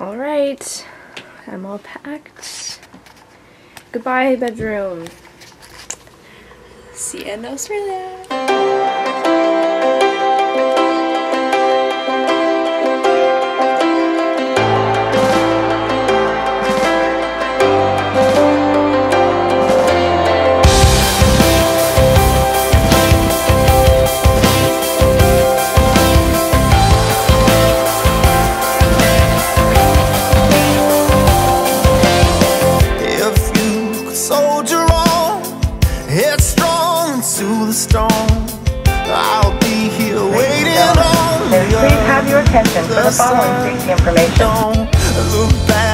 All right, I'm all packed. Goodbye, bedroom. See you in Australia. attention to the following safety information.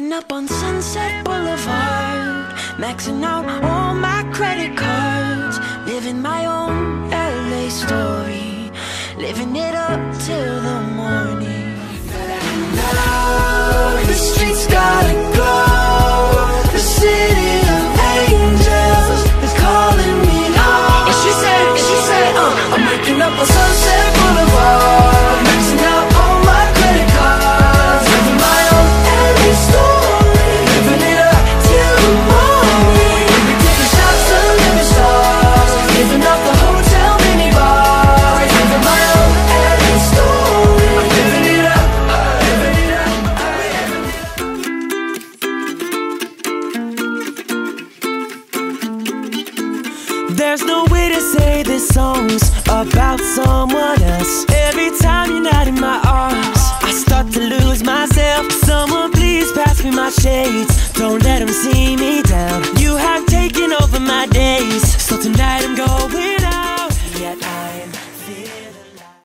Up on Sunset Boulevard Maxing out all my credit cards Living my own There's no way to say this song's about someone else. Every time you're not in my